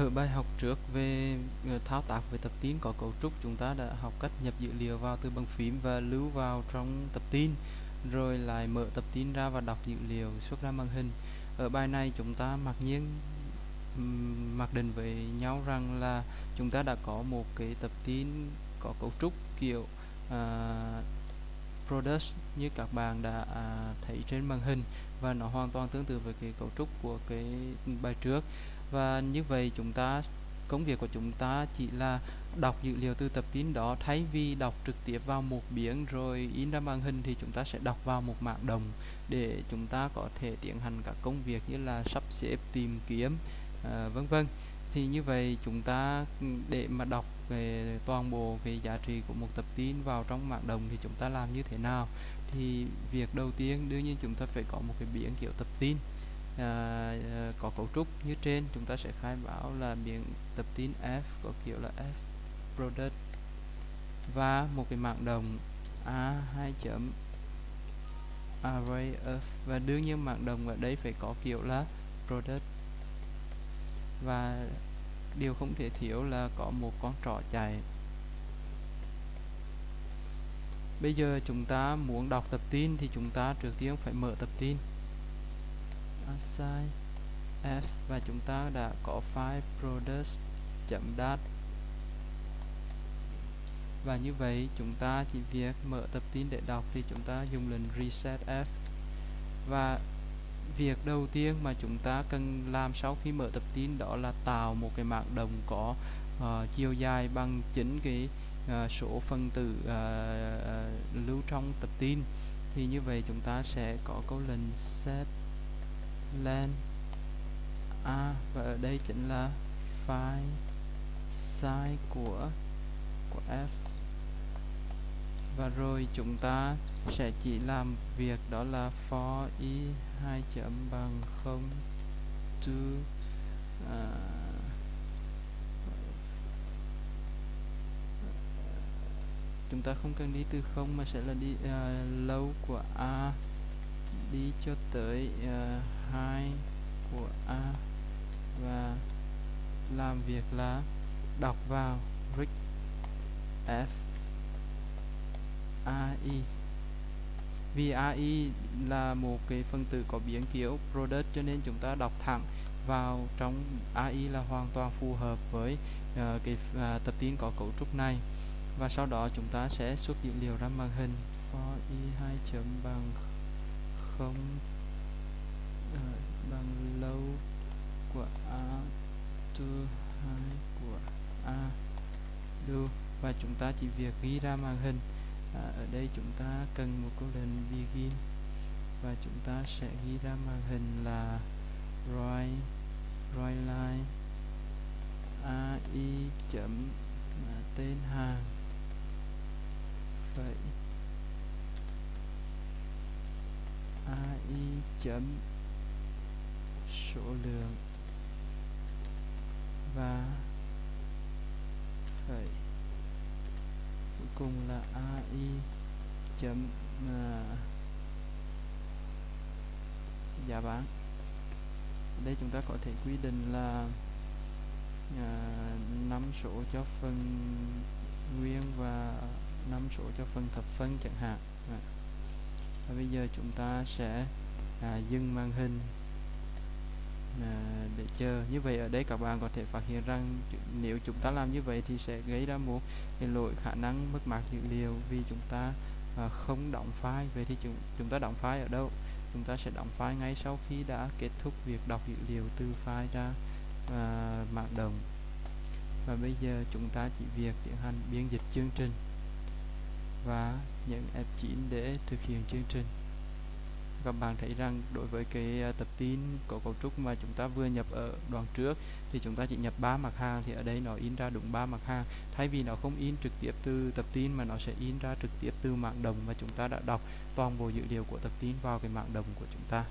Ở bài học trước về ờ, thao tác về tập tin có cấu trúc chúng ta đã học cách nhập dữ liệu vào từ bằng phím và lưu vào trong tập tin rồi lại mở tập tin ra và đọc dữ liệu xuất ra màn hình. Ở bài này chúng ta mặc nhiên mặc định với nhau rằng là chúng ta đã có một cái tập tin có cấu trúc kiểu uh, product như các bạn đã uh, thấy trên màn hình và nó hoàn toàn tương tự với cái cấu trúc của cái bài trước. Và như vậy chúng ta công việc của chúng ta chỉ là đọc dữ liệu từ tập tin đó. Thay vì đọc trực tiếp vào một biển rồi in ra màn hình thì chúng ta sẽ đọc vào một mảng đồng để chúng ta có thể tiến hành các công việc như là sắp xếp tìm kiếm à, vân vân. Thì như vậy chúng ta để mà đọc về toàn bộ cái giá trị của một tập tin vào trong mảng đồng thì chúng ta làm như thế nào? Thì việc đầu tiên đương nhiên chúng ta phải có một cái biển kiểu tập tin. À, à, có cấu trúc như trên chúng ta sẽ khai báo là biển tập tin F có kiểu là F product và một cái mảng đồng A 2 chấm array of và đương nhiên mảng đồng ở đây phải có kiểu là product và điều không thể thiếu là có một con trỏ chạy bây giờ chúng ta muốn đọc tập tin thì chúng ta trước tiên phải mở tập tin. Assign f và chúng ta đã có file product.dat và như vậy chúng ta chỉ việc mở tập tin để đọc thì chúng ta dùng lệnh reset f. Và việc đầu tiên mà chúng ta cần làm sau khi mở tập tin đó là tạo một cái mạng đồng có uh, chiều dài bằng chính cái uh, số phân tử uh, lưu trong tập tin. Thì như vậy chúng ta sẽ có câu lệnh set len a và ở đây chính là file size của của f. Và rồi chúng ta sẽ chỉ làm việc đó là for i 2 chấm bằng 0 to uh, chúng ta không cần đi từ không mà sẽ là đi uh, lâu của a. Đi cho tới à, uh, 2 của a. Và làm việc là đọc vào ric f. Ai vì AI là một cái phân tử có biến kiểu product cho nên chúng ta đọc thẳng vào trong AI là hoàn toàn phù hợp với uh, cái uh, tập tin có cấu trúc này và sau đó chúng ta sẽ xuất dữ liệu ra màn hình. For i 2 chấm bằng không uh, bằng lâu của a to 2 của a do và chúng ta chỉ việc ghi ra màn hình. À, ở đây chúng ta cần một câu lệnh begin. Và chúng ta sẽ ghi ra màn hình là write write line ai chấm à, tên hàng vậy ai chấm số lượng và phẩy cuối cùng là ai chấm à, giá bán. Đây chúng ta có thể quy định là à, năm số cho phần nguyên và 5 số cho phần thập phân chẳng hạn. À. và bây giờ chúng ta sẽ à, dừng màn hình à, để chờ. Như vậy ở đây các bạn có thể phát hiện rằng nếu chúng ta làm như vậy thì sẽ gây ra một cái lỗi khả năng mất mát dữ liệu vì chúng ta à, không đóng file. Vậy thì chúng, chúng ta đóng file ở đâu? Chúng ta sẽ đóng file ngay sau khi đã kết thúc việc đọc dữ liệu từ file ra à, mạng đồng và bây giờ chúng ta chỉ việc tiến hành biên dịch chương trình và nhấn F9 để thực hiện chương trình. Các bạn thấy rằng đối với cái à, tập tin có cấu trúc mà chúng ta vừa nhập ở đoạn trước thì chúng ta chỉ nhập ba mặt hàng thì ở đây nó in ra đúng ba mặt hàng. Thay vì nó không in trực tiếp từ tập tin mà nó sẽ in ra trực tiếp từ mạng đồng mà chúng ta đã đọc toàn bộ dữ liệu của tập tin vào cái mạng đồng của chúng ta.